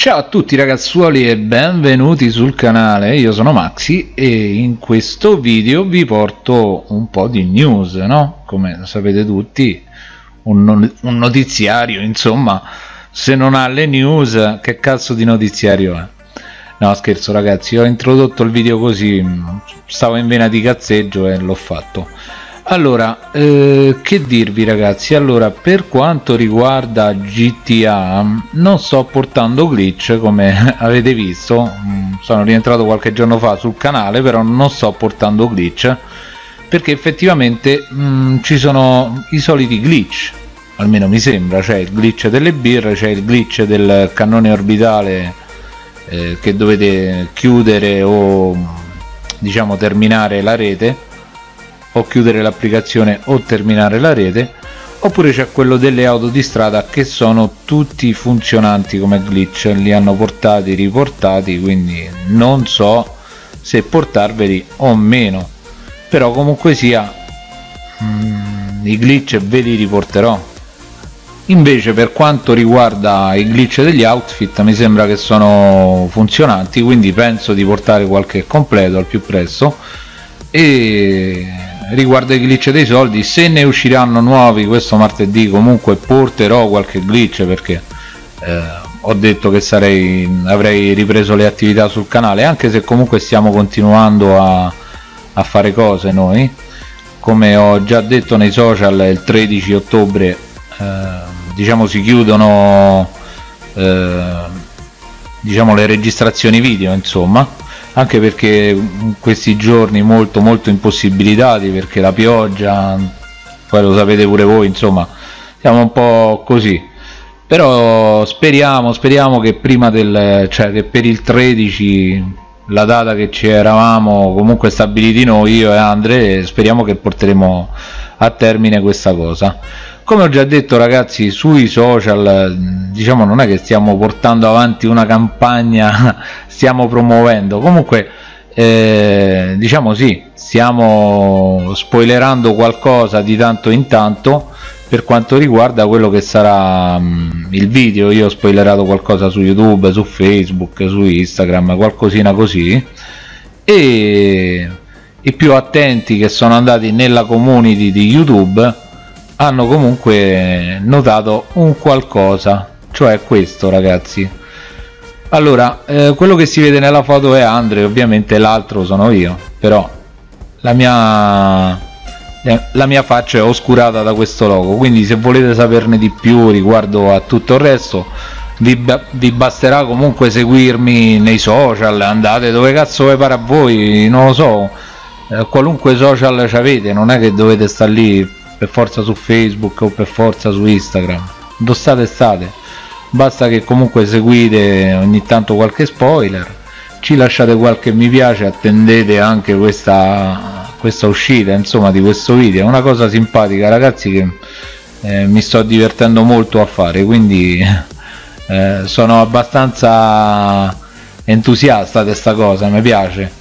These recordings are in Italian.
Ciao a tutti ragazzuoli e benvenuti sul canale, io sono Maxi e in questo video vi porto un po' di news, no? Come sapete tutti, un, notiziario, insomma, se non ha le news, che cazzo di notiziario è? No scherzo ragazzi, ho introdotto il video così, stavo in vena di cazzeggio e l'ho fatto allora eh, che dirvi ragazzi? Allora per quanto riguarda GTA non sto portando glitch come avete visto. Mm, sono rientrato qualche giorno fa sul canale però non sto portando glitch perché effettivamente mh, mm, ci sono i soliti glitch almeno mi sembra. C'è il glitch delle birre c'è il glitch del cannone orbitale eh, che dovete chiudere o diciamo terminare la rete o chiudere l'applicazione o terminare la rete oppure c'è quello delle auto di strada che sono tutti funzionanti come glitch li hanno portati riportati quindi non so se portarveli o meno. Però comunque sia mm, i glitch ve li riporterò. Invece per quanto riguarda i glitch degli outfit mi sembra che sono funzionanti quindi penso di portare qualche completo al più presto. E riguardo ai glitch dei soldi se ne usciranno nuovi questo martedì comunque porterò qualche glitch perché eh, ho detto che sarei, avrei ripreso le attività sul canale anche se comunque stiamo continuando a, a fare cose noi. Come ho già detto nei social il 13 ottobre eh, diciamo si chiudono eh, diciamo le registrazioni video insomma anche perché in questi giorni molto molto impossibilitati perché la pioggia poi lo sapete pure voi insomma siamo un po' così. Però speriamo speriamo che prima del cioè che per il 13 la data che ci eravamo comunque stabiliti noi io e Andre speriamo che porteremo a termine questa cosa come ho già detto ragazzi sui social diciamo non è che stiamo portando avanti una campagna stiamo promuovendo. Comunque eh, diciamo sì stiamo spoilerando qualcosa di tanto in tanto per quanto riguarda quello che sarà mh, il video. Io ho spoilerato qualcosa su youtube su facebook su instagram qualcosina così. E i più attenti che sono andati nella community di youtube hanno comunque notato un qualcosa cioè questo ragazzi. Allora eh, quello che si vede nella foto è Andre ovviamente l'altro sono io però la mia eh, la mia faccia è oscurata da questo logo quindi se volete saperne di più riguardo a tutto il resto vi, vi basterà comunque seguirmi nei social andate dove cazzo vi pare a voi non lo so eh, qualunque social ci avete non è che dovete stare lì per forza su Facebook o per forza su Instagram. Dove state state. Basta che comunque seguite ogni tanto qualche spoiler. Ci lasciate qualche mi piace attendete anche questa, questa uscita insomma di questo video. È una cosa simpatica ragazzi che eh, mi sto divertendo molto a fare quindi eh, sono abbastanza entusiasta di questa cosa mi piace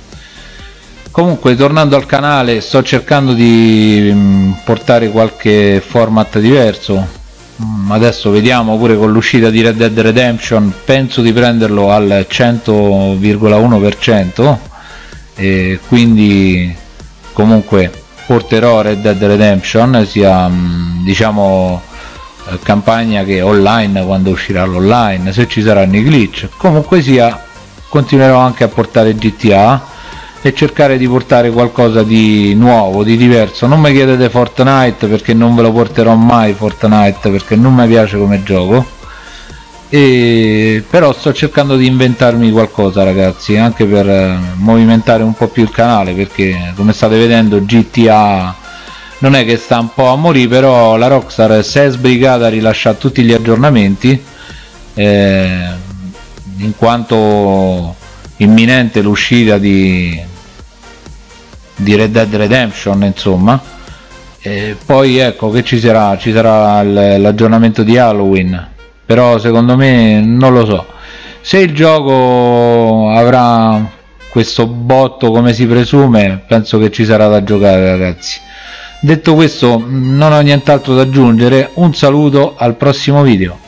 comunque tornando al canale sto cercando di mm, portare qualche format diverso. Mm, adesso vediamo pure con l'uscita di Red Dead Redemption penso di prenderlo al 100,1% e quindi comunque porterò Red Dead Redemption sia mm, diciamo eh, campagna che online quando uscirà l'online se ci saranno i glitch. Comunque sia continuerò anche a portare GTA e cercare di portare qualcosa di nuovo, di diverso. Non mi chiedete Fortnite perché non ve lo porterò mai Fortnite perché non mi piace come gioco. E... però sto cercando di inventarmi qualcosa ragazzi anche per eh, movimentare un po' più il canale perché come state vedendo GTA non è che sta un po' a morire però la Rockstar si è sbrigata a rilasciare tutti gli aggiornamenti eh, in quanto imminente l'uscita di, di Red Dead Redemption insomma. E poi ecco che ci sarà? Ci sarà l'aggiornamento di Halloween. Però secondo me non lo so. Se il gioco avrà questo botto come si presume penso che ci sarà da giocare ragazzi. Detto questo non ho nient'altro da aggiungere. Un saluto al prossimo video